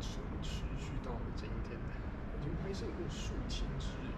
持续到了今天，已经拍摄过个竖琴之。